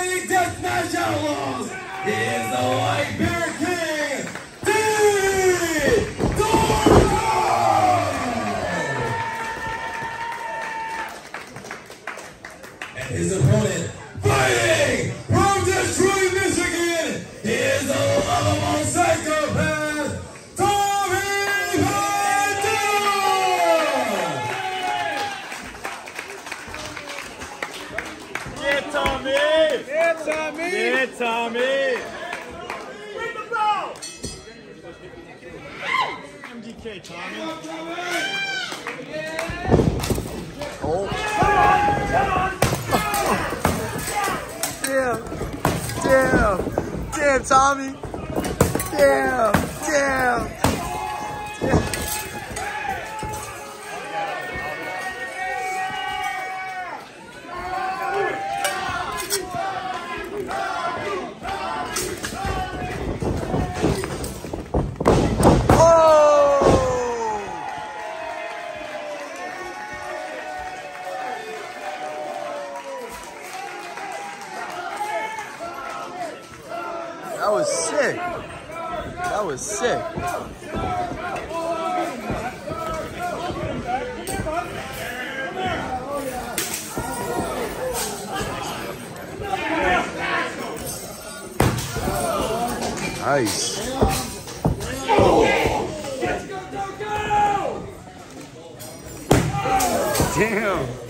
Deathmatch Outlaws, he is the White Bear Tommy! Yeah, Tommy! Bring the ball! MGK, Tommy. Damn. Damn. Damn, Tommy. Damn. Damn. Was sick. Nice. Damn.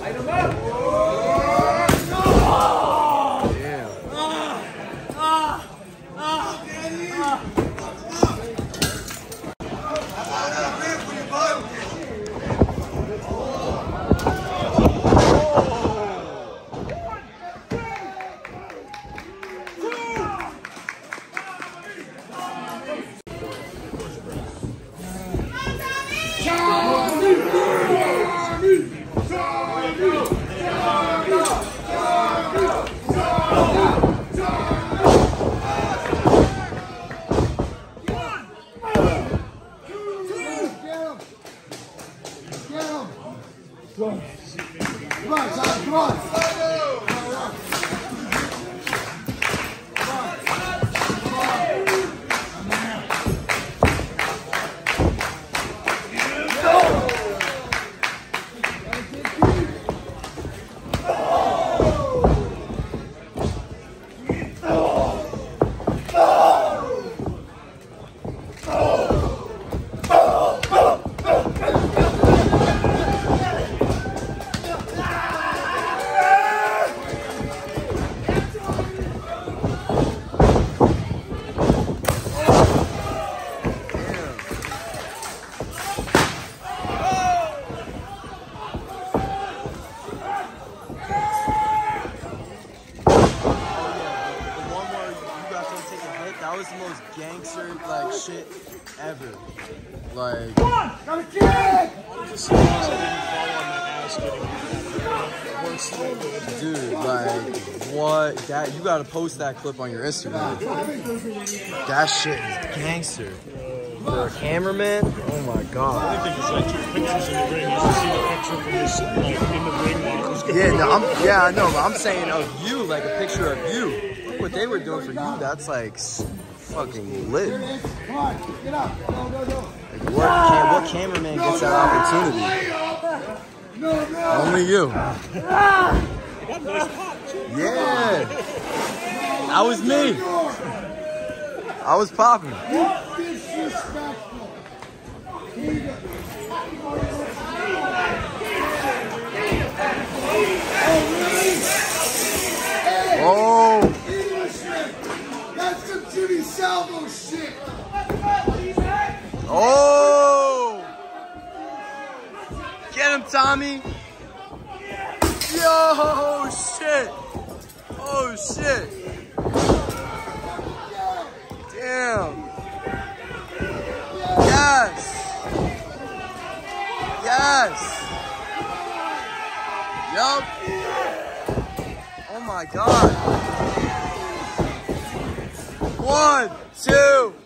Item up! Ever. Like, Come on, gotta kick! dude, like, what? That you gotta post that clip on your Instagram. That shit is gangster. For a cameraman, oh my god. I think it's like two pictures in the ring. You see the picture from this, like, in the ring while it Yeah, no, I'm yeah, I know, but I'm saying of you, like a picture of you. Look what they were doing for you. That's like s- fucking lit. Like get up. Go. what? Cam, what cameraman gets that opportunity? Only you. Yeah. That was me. I was popping. Disrespectful. Oh, Englishman. That's some Jimmy Salvo shit. oh. Get him, Tommy. Yo, shit. Oh, shit. Damn. Yes. Yes. Yup. Oh my god. One, two.